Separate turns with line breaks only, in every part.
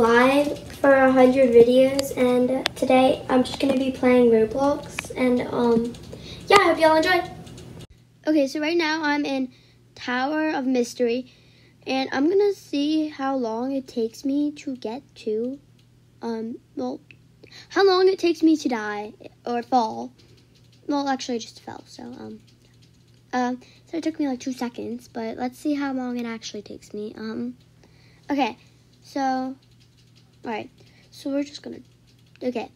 live for a hundred videos, and today I'm just gonna be playing Roblox, and um, yeah, I hope y'all enjoy. Okay, so right now I'm in Tower of Mystery, and I'm gonna see how long it takes me to get to, um, well, how long it takes me to die or fall. Well, actually, I just fell, so um, um, so it took me like two seconds, but let's see how long it actually takes me. Um, okay, so, all right, so we're just gonna, okay,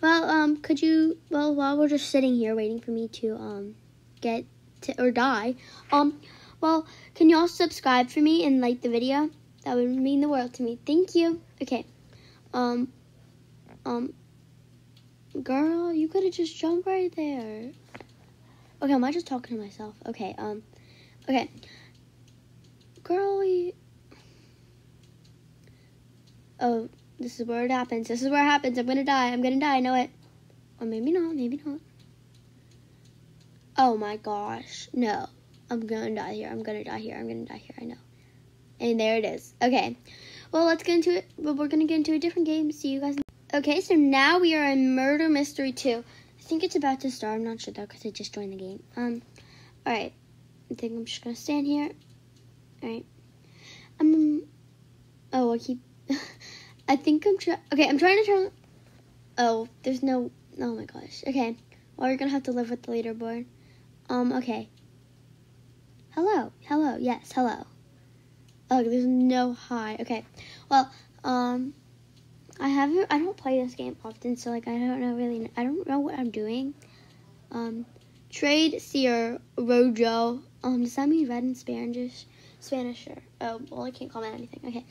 well, um, could you, well, while we're just sitting here waiting for me to, um, get to, or die, um, well, can you all subscribe for me and like the video? That would mean the world to me. Thank you. Okay, um, um, girl, you could have just jumped right there. Okay, am I just talking to myself? Okay, um, okay. Girlie. Oh, this is where it happens. This is where it happens. I'm gonna die. I'm gonna die. I know it. Or maybe not. Maybe not. Oh my gosh. No. I'm gonna die here. I'm gonna die here. I'm gonna die here. I know. And there it is. Okay. Well, let's get into it. Well, we're gonna get into a different game. See you guys. Okay, so now we are in Murder Mystery 2. I think it's about to start. I'm not sure though because I just joined the game. Um, all right. I think I'm just gonna stand here. All right. Um. Oh, I keep. I think I'm trying. Okay, I'm trying to turn. Oh, there's no. Oh my gosh. Okay. Well, you're gonna have to live with the leaderboard. Um. Okay. Hello. Hello. Yes. Hello. Oh, there's no hi. Okay. Well. Um. I haven't. I don't play this game often, so like I don't know really. I don't know what I'm doing. Um, trade seer rojo. Um, does that mean red in Spanish? Spanish or oh well, I can't comment anything. Okay.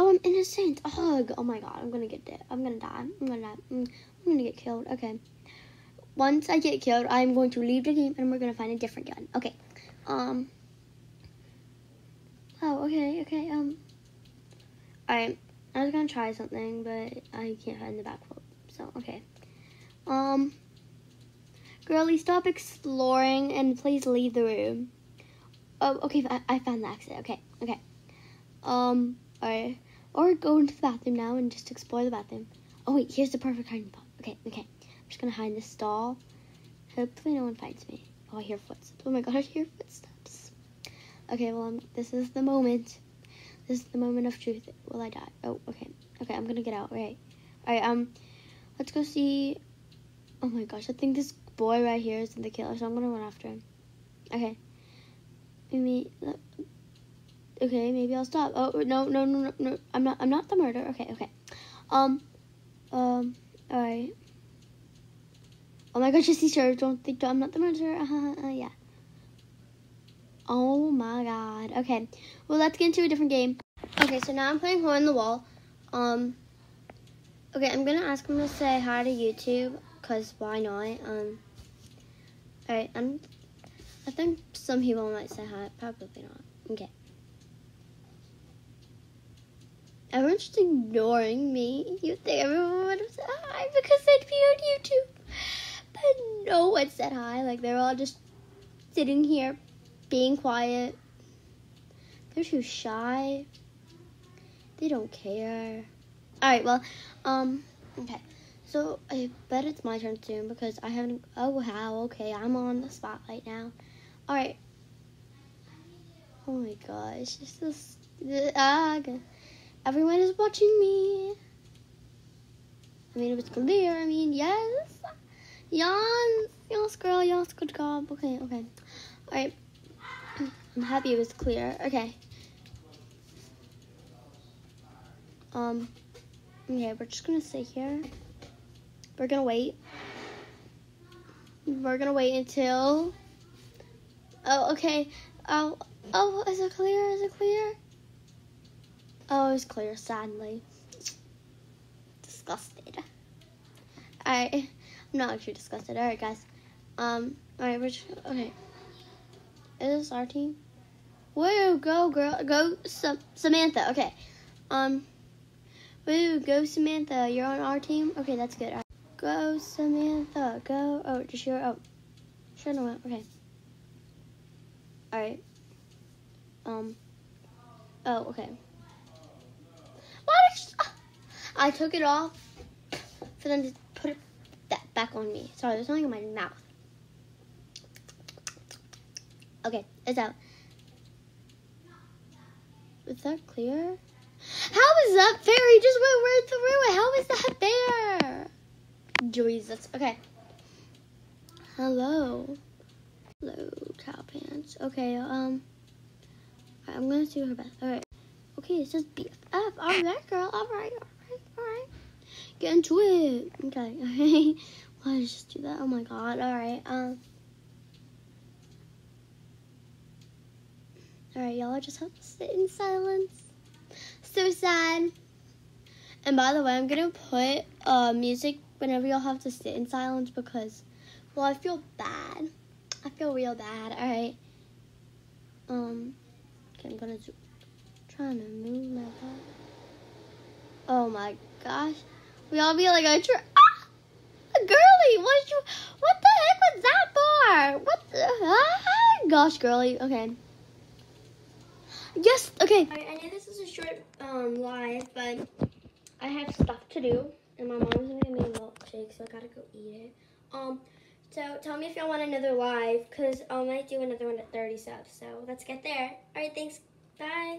Oh, I'm innocent. Ugh. Oh my god, I'm gonna get dead. I'm gonna die. I'm gonna die. I'm, I'm gonna get killed. Okay. Once I get killed, I'm going to leave the game and we're gonna find a different gun. Okay. Um. Oh, okay, okay. Um. Alright. I was gonna try something, but I can't find the backflip. So okay. Um, girlie, stop exploring and please leave the room. Oh, okay. I, I found the exit. Okay, okay. Um, alright. Or go into the bathroom now and just explore the bathroom. Oh wait, here's the perfect hiding spot. Okay, okay. I'm just gonna hide in this stall. Hopefully no one finds me. Oh, I hear footsteps. Oh my god, I hear footsteps. Okay, well, um, this is the moment. This is the moment of truth. Will I die? Oh, okay. Okay, I'm gonna get out. Right. Alright, um, let's go see. Oh my gosh, I think this boy right here is the killer, so I'm gonna run after him. Okay. Maybe. Okay, maybe I'll stop. Oh no, no, no, no, no! I'm not. I'm not the murderer. Okay, okay. Um, um. All right. Oh my gosh, just sure. Don't think I'm not the murderer. Uh, uh, yeah. Oh my god. Okay. Well, let's get into a different game. Okay, so now I'm playing Hole in the Wall. Um. Okay, I'm gonna ask him to say hi to YouTube, cause why not? Um. Alright, I'm. I think some people might say hi. Probably not. Okay. Everyone's just ignoring me. You think everyone would have said hi because I'd be on YouTube. But no one said hi. Like, they're all just sitting here being quiet. They're too shy. They don't care. Alright, well, um, okay. So, I bet it's my turn soon because I haven't. Oh, wow, okay, I'm on the spotlight now. Alright. Oh my gosh, this is. Ah, everyone is watching me. I mean, it was clear. I mean, yes. Yes, yes, girl, yes, good job. Okay, okay. Alright. I'm happy it was clear. Okay. Um, okay, we're just gonna sit here. We're gonna wait. We're gonna wait until. Oh, okay. Oh, oh, is it clear? Is it clear? Oh, it's clear, sadly. Disgusted. Alright. I'm not actually disgusted. Alright, guys. Um, alright, just. Okay. Is this our team? Woo, go girl, go Sam- Samantha. Okay, um, woo, go Samantha. You're on our team. Okay, that's good. Go Samantha. Go. Oh, just your oh, sure no. Okay. All right. Um. Oh, okay. I took it off for them to put it that back on me. Sorry, there's something in my mouth. Okay, it's out. Is that clear? How is that fair? He just went right through it. How is that fair? Jesus. Okay. Hello. Hello, cow pants. Okay, um. I'm gonna do her best. Alright. Okay, it says BFF. Alright, girl. Alright, alright. Get into it. Okay, alright. Why did I just do that? Oh my god. Alright, um. Alright, y'all just have to sit in silence. So sad. And by the way, I'm gonna put uh, music whenever y'all have to sit in silence because, well, I feel bad. I feel real bad. Alright. Um. Okay, I'm gonna do. Trying to move my body. Oh my gosh. We all be like a tr- ah! girly. What you? What the heck was that for? What the? Ah, gosh, girly. Okay. Yes. Okay. I, I know this is a short um live, but I have stuff to do, and my mom's gonna give me a milkshake, so I gotta go eat it. Um. So tell me if y'all want another live, because I might do another one at 30 subs. So let's get there. All right, thanks. Bye.